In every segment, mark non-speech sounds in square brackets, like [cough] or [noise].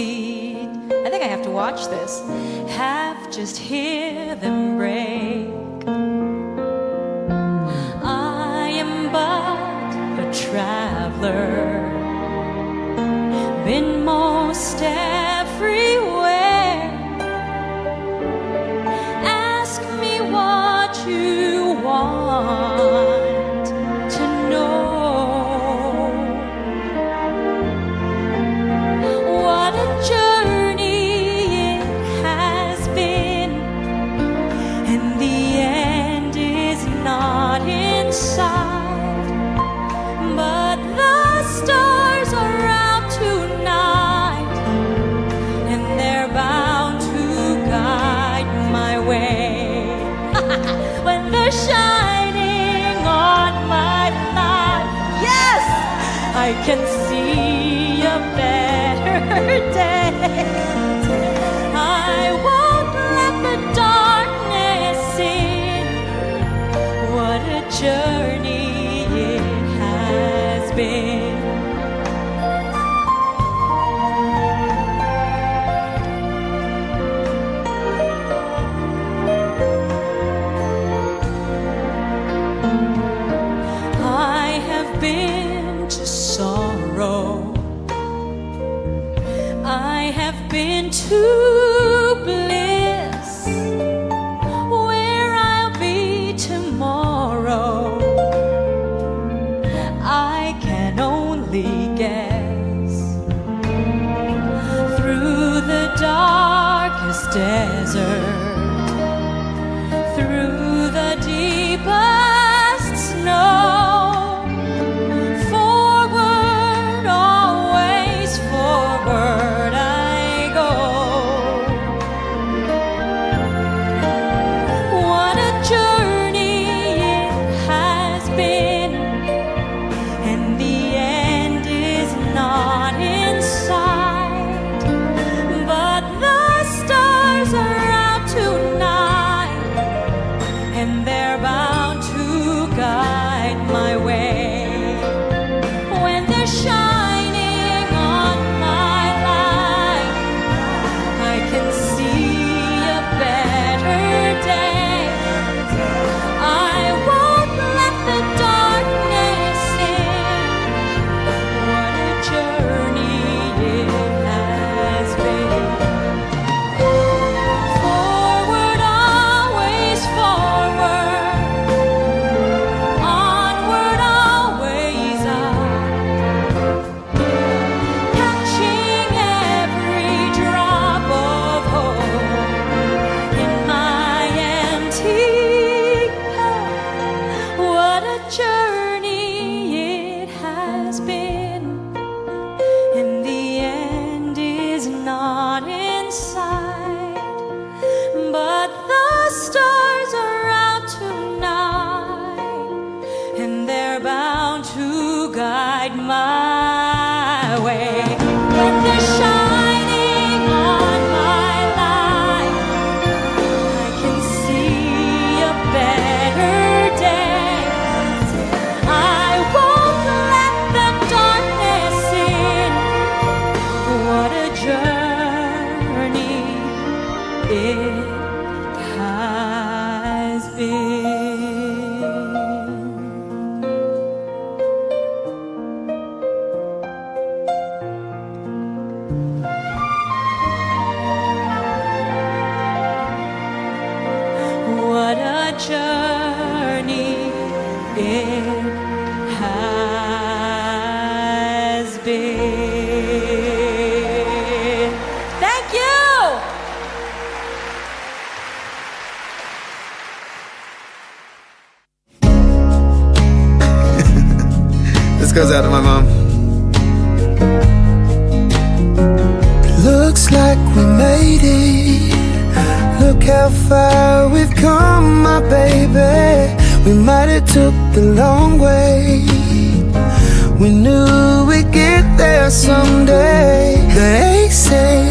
feet. I think I have to watch this. Half just hear them break. I am but a traveler. I can see a better [laughs] day. I won't let the darkness in. What a journey. into journey it has been. Thank you. [laughs] this goes out to my mom. Looks like we made it. Look how far we've come we might have took the long way. We knew we'd get there someday. They say,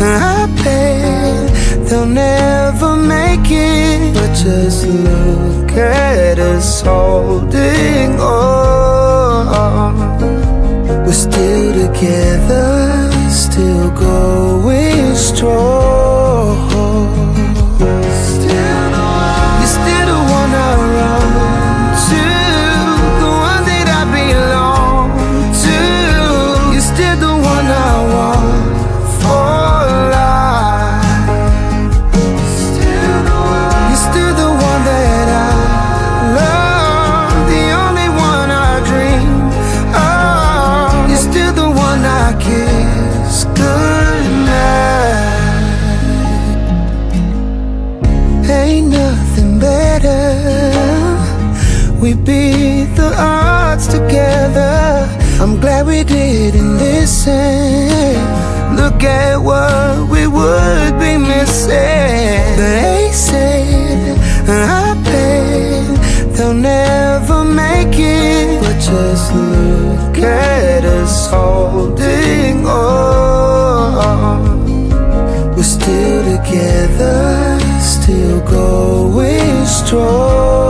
I bet they'll never make it. But just look at us holding on. We're still together, still going strong. We beat the odds together. I'm glad we didn't listen. Look at what we would be missing. They said, I bet they'll never make it. But just look at us holding on. We're still together, still going strong.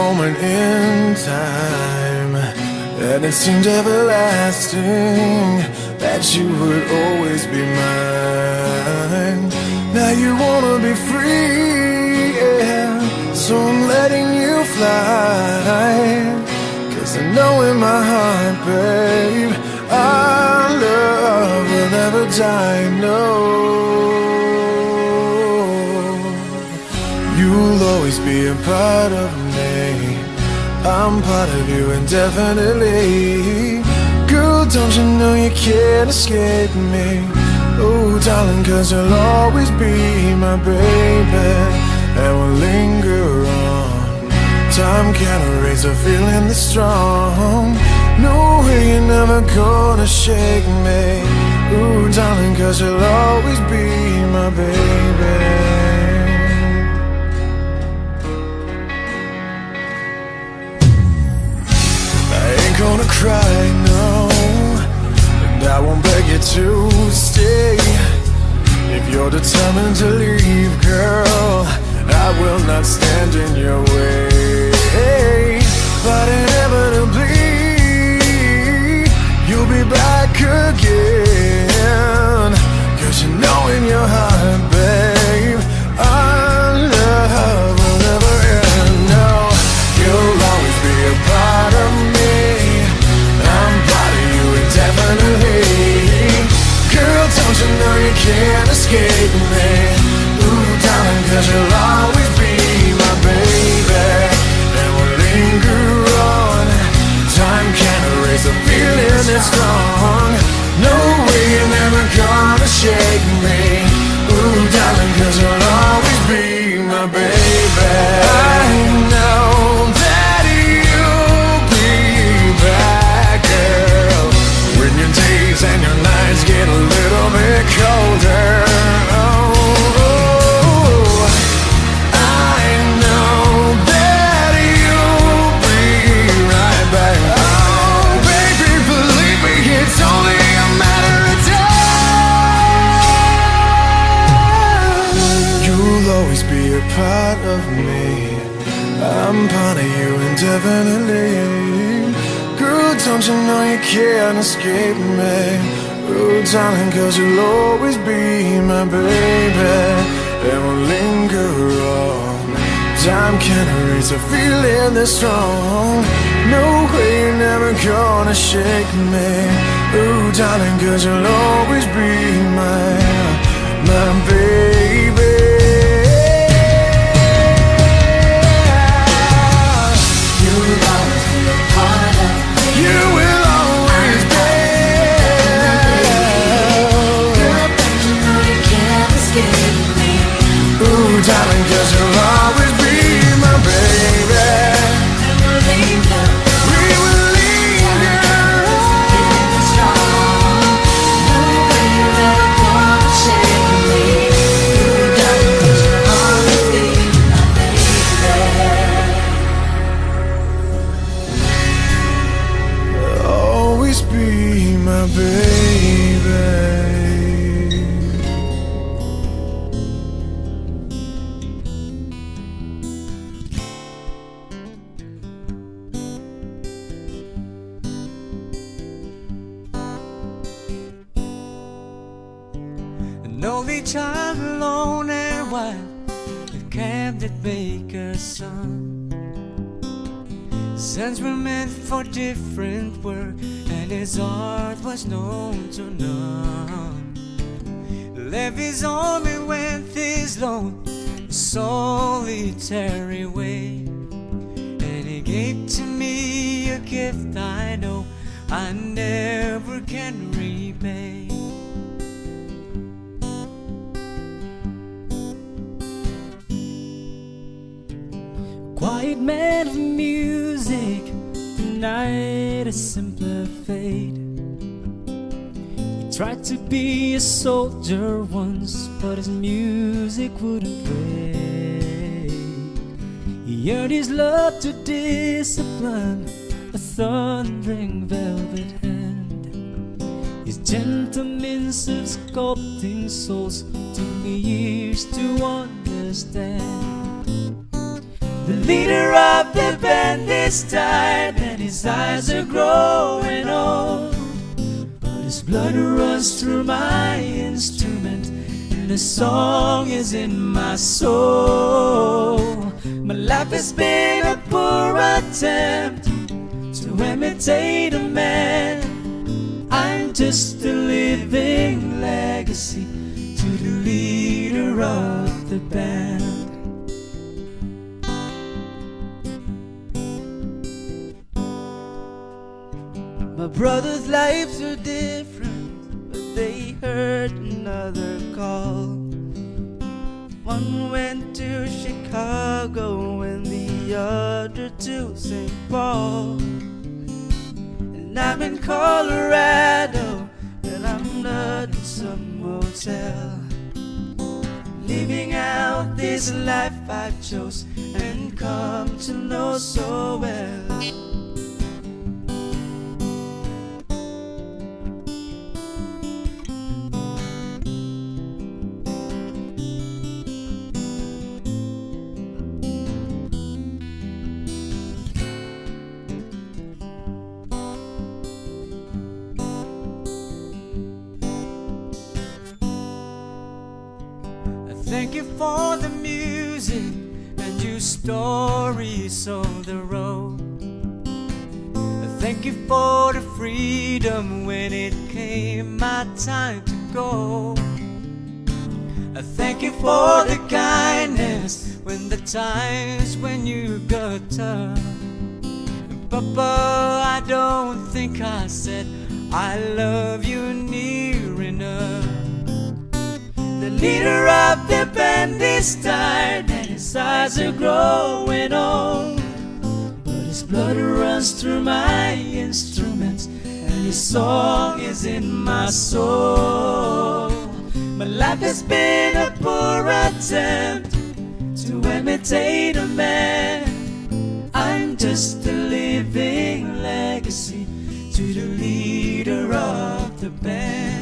Moment in time. And it seemed everlasting that you would always be mine. Now you wanna be free, yeah. So I'm letting you fly. Cause I know in my heart, babe, our love will never die, no. You'll always be a part of me. I'm part of you indefinitely. Girl, don't you know you can't escape me? Oh, darling, cause you'll always be my baby. And we'll linger on. Time can't erase a feeling that's strong. No way you're never gonna shake me. Ooh, darling, cause you'll always be my baby. Cry, no. And I won't beg you to stay. If you're determined to leave, girl I will not stand in your way. But inevitably You'll be back again Oh, darling, cause you'll always be my baby. And we'll linger on. Time can't erase a feeling this strong. No way you're never gonna shake me. Oh, darling, cause you'll always be my, my baby. Only child alone and wild camped at Baker's son. Sons were meant for different work, and his art was known to none. His army went his lone, solitary way, and he gave to me a gift I know I never can repay. Quiet man of music, denied a simpler fate. He tried to be a soldier once, but his music wouldn't break. He earned his love to discipline, a thundering velvet hand. His gentle means sculpting souls took me years to understand. The leader of the band is tired and his eyes are growing old. But his blood runs through my instrument and the song is in my soul. My life has been a poor attempt to imitate a man. I'm just a living legacy to the leader of the band. Brother's lives are different, but they heard another call. One went to Chicago and the other to St. Paul. And I'm in Colorado, and I'm not in some motel. Living out this life I chose and come to know so well. Thank you for the music and your stories on the road. Thank you for the freedom when it came my time to go. Thank you for the kindness when the times when you got tough. Papa, I don't think I said I love you near enough. The leader of the band is tired and his eyes are growing old. But his blood runs through my instruments and his song is in my soul. My life has been a poor attempt to imitate a man. I'm just a living legacy to the leader of the band.